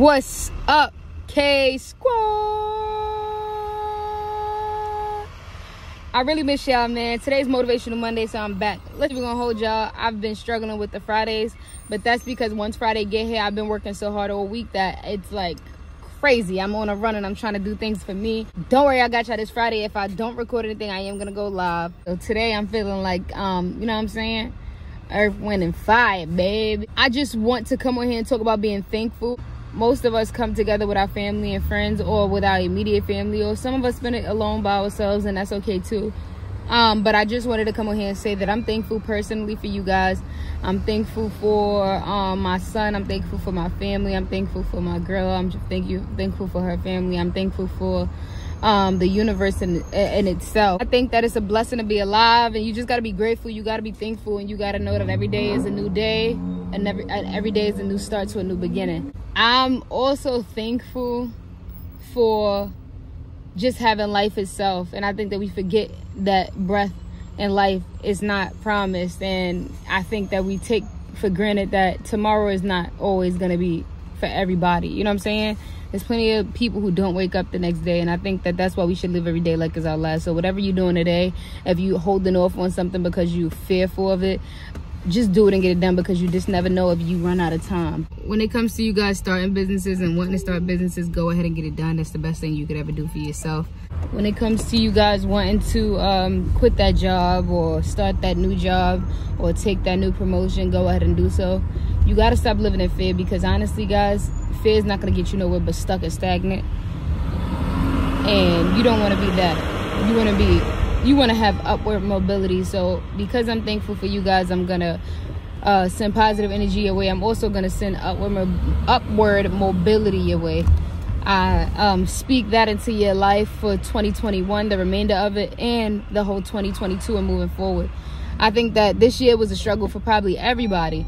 What's up, K Squad? I really miss y'all, man. Today's Motivational Monday, so I'm back. Let's be gonna hold y'all. I've been struggling with the Fridays, but that's because once Friday get here, I've been working so hard all week that it's like crazy. I'm on a run and I'm trying to do things for me. Don't worry, I got y'all this Friday. If I don't record anything, I am gonna go live. So today I'm feeling like, um, you know what I'm saying? Earth, wind, and fire, babe. I just want to come on here and talk about being thankful most of us come together with our family and friends or with our immediate family or some of us spend it alone by ourselves and that's okay too. Um, but i just wanted to come on here and say that i'm thankful personally for you guys. I'm thankful for um, my son. I'm thankful for my family. I'm thankful for my girl. I'm thank you thankful for her family. I'm thankful for um, the universe in, in itself. I think that it's a blessing to be alive and you just got to be grateful. You got to be thankful and you got to know that every day is a new day and every, every day is a new start to a new beginning. I'm also thankful for just having life itself. And I think that we forget that breath and life is not promised. And I think that we take for granted that tomorrow is not always going to be for everybody. You know what I'm saying? There's plenty of people who don't wake up the next day, and I think that that's why we should live every day like it's our last. So whatever you're doing today, if you holding off on something because you're fearful of it, just do it and get it done because you just never know if you run out of time. When it comes to you guys starting businesses and wanting to start businesses, go ahead and get it done. That's the best thing you could ever do for yourself. When it comes to you guys wanting to um, quit that job or start that new job or take that new promotion, go ahead and do so. You got to stop living in fear because honestly, guys, fear is not going to get you nowhere but stuck and stagnant. And you don't want to be that. You want to be you want to have upward mobility. So because I'm thankful for you guys, I'm gonna uh, send positive energy away. I'm also gonna send upward mo upward mobility away. I um, speak that into your life for 2021, the remainder of it, and the whole 2022 and moving forward. I think that this year was a struggle for probably everybody.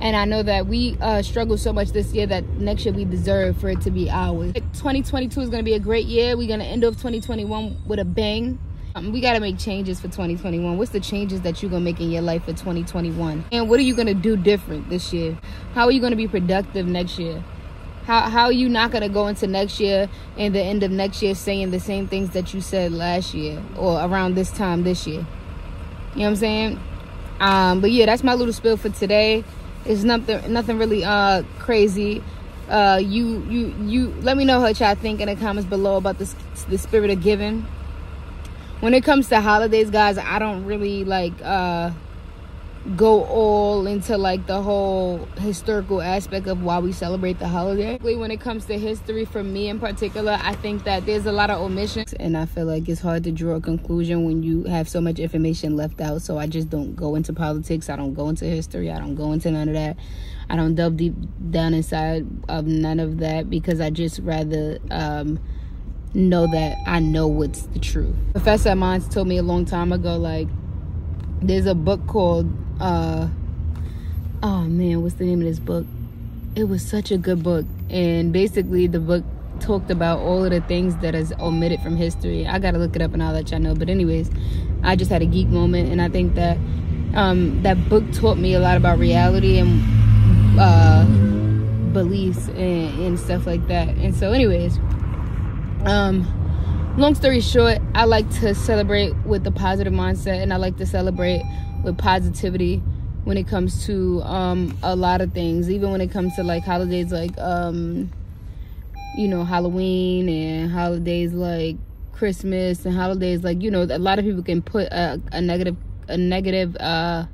And I know that we uh, struggled so much this year that next year we deserve for it to be ours. 2022 is going to be a great year. We're going to end off 2021 with a bang. Um, we got to make changes for 2021. What's the changes that you're going to make in your life for 2021? And what are you going to do different this year? How are you going to be productive next year? How, how are you not going to go into next year and the end of next year saying the same things that you said last year or around this time this year? You know what I'm saying? Um, but yeah, that's my little spill for today. It's nothing, nothing really uh, crazy. Uh, you, you, you. Let me know what y'all think in the comments below about this, the spirit of giving when it comes to holidays guys i don't really like uh go all into like the whole historical aspect of why we celebrate the holiday. When it comes to history for me in particular i think that there's a lot of omissions and i feel like it's hard to draw a conclusion when you have so much information left out so i just don't go into politics i don't go into history i don't go into none of that. I don't delve deep down inside of none of that because i just rather um know that I know what's the truth. Professor Mons told me a long time ago, like, there's a book called, uh, oh man, what's the name of this book? It was such a good book. And basically, the book talked about all of the things that is omitted from history. I gotta look it up and I'll let y'all know. But, anyways, I just had a geek moment, and I think that um, that book taught me a lot about reality and uh, beliefs and, and stuff like that. And so, anyways, um long story short i like to celebrate with the positive mindset and i like to celebrate with positivity when it comes to um a lot of things. Even when it comes to like holidays like um you know halloween and holidays like christmas and holidays like you know a lot of people can put a, a negative a negative uh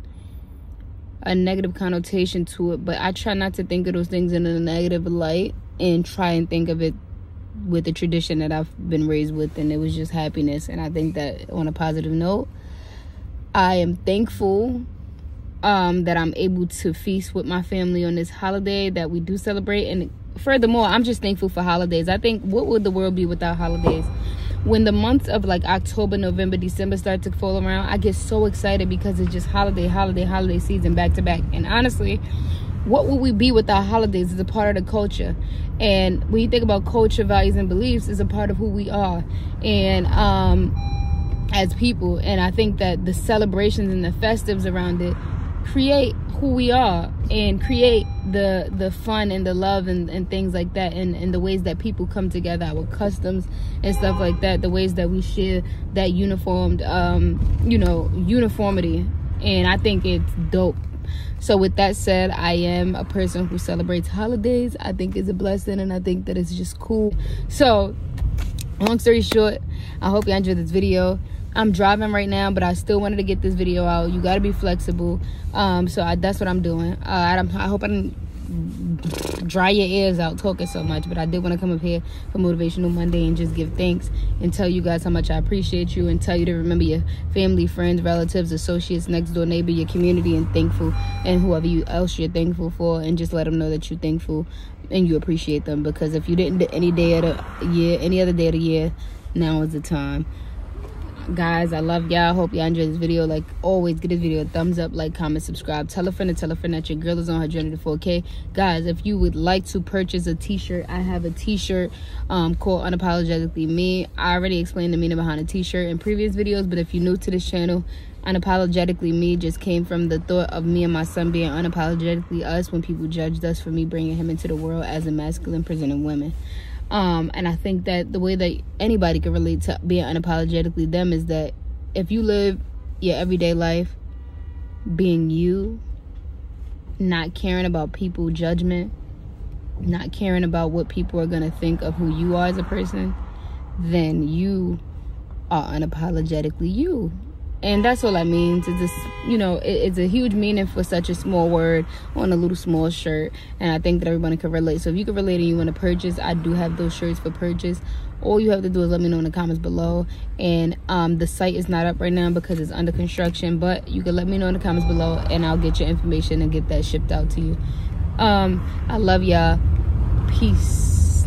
a negative connotation to it but i try not to think of those things in a negative light and try and think of it with the tradition that I've been raised with, and it was just happiness. And I think that on a positive note, I am thankful um, that I'm able to feast with my family on this holiday that we do celebrate. And furthermore, I'm just thankful for holidays. I think what would the world be without holidays? When the months of like October, November, December start to fall around, I get so excited because it's just holiday, holiday, holiday season back to back. And honestly, what would we be without holidays as a part of the culture. And when you think about culture values and beliefs is a part of who we are. And um as people and i think that the celebrations and the festives around it create who we are and create the the fun and the love and, and things like that and, and the ways that people come together our customs and stuff like that the ways that we share that uniformed um you know uniformity. And i think it's dope so with that said i am a person who celebrates holidays i think it's a blessing and i think that it's just cool so long story short i hope you enjoyed this video I'm driving right now, but I still wanted to get this video out. You got to be flexible. Um, so I, that's what I'm doing. Uh, I, I hope I didn't dry your ears out talking so much, but I did want to come up here for Motivational Monday and just give thanks and tell you guys how much I appreciate you and tell you to remember your family, friends, relatives, associates, next door neighbor, your community, and thankful, and whoever you else you're thankful for, and just let them know that you're thankful and you appreciate them because if you didn't any day of the year, any other day of the year, now is the time guys i love y'all. Hope y'all enjoyed this video. Like always give this video a thumbs up like comment subscribe. Tell a friend and tell a friend that your girl is on her journey to 4k guys if you would like to purchase a t-shirt i have a t-shirt um, called unapologetically me. I already explained the meaning behind a t-shirt in previous videos but if you're new to this channel unapologetically me just came from the thought of me and my son being unapologetically us when people judged us for me bringing him into the world as a masculine presenting women um, and I think that the way that anybody can relate to being unapologetically them is that if you live your everyday life being you, not caring about people judgment, not caring about what people are going to think of who you are as a person, then you are unapologetically you and that's all that means it's just you know it, it's a huge meaning for such a small word on a little small shirt. And i think that everybody can relate. So if you can relate and you want to purchase i do have those shirts for purchase. All you have to do is let me know in the comments below. And um, the site is not up right now because it's under construction but you can let me know in the comments below and i'll get your information and get that shipped out to you. Um i love y'all peace.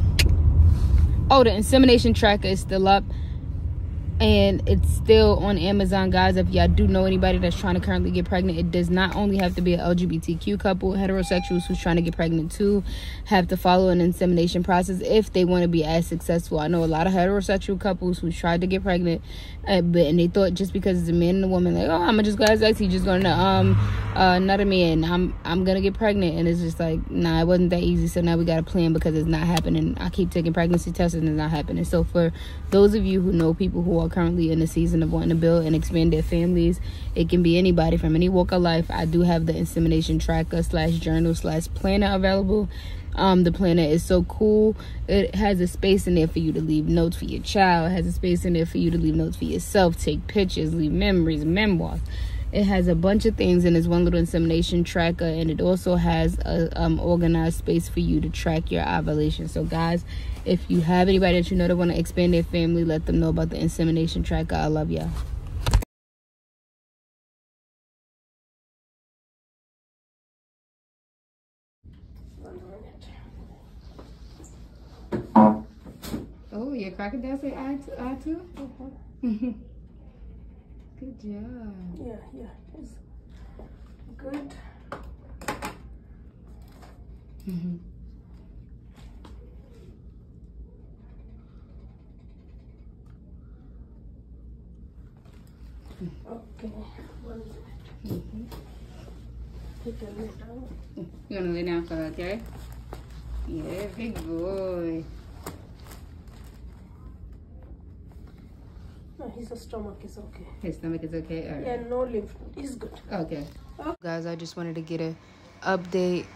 Oh the insemination tracker is still up and it's still on amazon guys. If y'all do know anybody that's trying to currently get pregnant it does not only have to be an lgbtq couple heterosexuals who's trying to get pregnant too have to follow an insemination process if they want to be as successful. I know a lot of heterosexual couples who tried to get pregnant uh, but and they thought just because it's a man and a woman like oh i'm gonna just go have sex he's just gonna um uh me and i'm i'm gonna get pregnant. And it's just like nah it wasn't that easy. So now we got a plan because it's not happening. I keep taking pregnancy tests and it's not happening. So for those of you who know people who are currently in the season of wanting to build and expand their families. It can be anybody from any walk of life. I do have the insemination tracker slash journal slash planner available. Um, the planner is so cool. It has a space in there for you to leave notes for your child. It has a space in there for you to leave notes for yourself, take pictures, leave memories, memoirs. It has a bunch of things and it's one little insemination tracker, and it also has a um, organized space for you to track your ovulation. So, guys, if you have anybody that you know that want to expand their family, let them know about the insemination tracker. I love y'all. Oh, your crocodile say I too? I too? Mm-hmm. Good job. Yeah, yeah, it's good. Mm -hmm. Okay, one minute. Mm -hmm. You can lay down. You want to lay down for her, okay? Yeah, big boy. His stomach is okay. His stomach is okay? All right. Yeah, no lymph. He's good. Okay. okay. Guys, I just wanted to get a update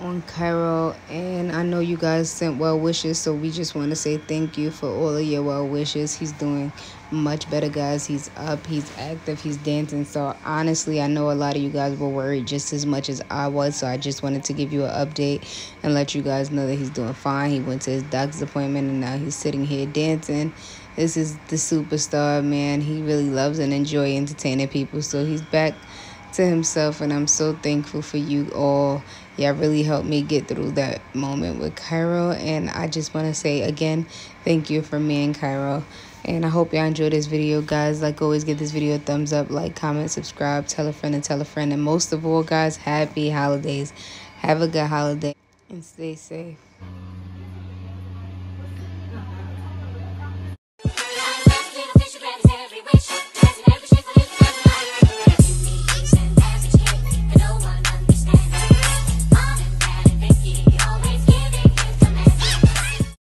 on Kyro and I know you guys sent well wishes so we just want to say thank you for all of your well wishes he's doing much better guys he's up he's active he's dancing so honestly I know a lot of you guys were worried just as much as I was so I just wanted to give you an update and let you guys know that he's doing fine he went to his doctor's appointment and now he's sitting here dancing this is the superstar, man. He really loves and enjoy entertaining people. So he's back to himself, and I'm so thankful for you all. Yeah, really helped me get through that moment with Kyro. And I just want to say again, thank you for me and Kyro. And I hope y'all enjoyed this video, guys. Like always, give this video a thumbs up, like, comment, subscribe, tell a friend, and tell a friend. And most of all, guys, happy holidays. Have a good holiday and stay safe.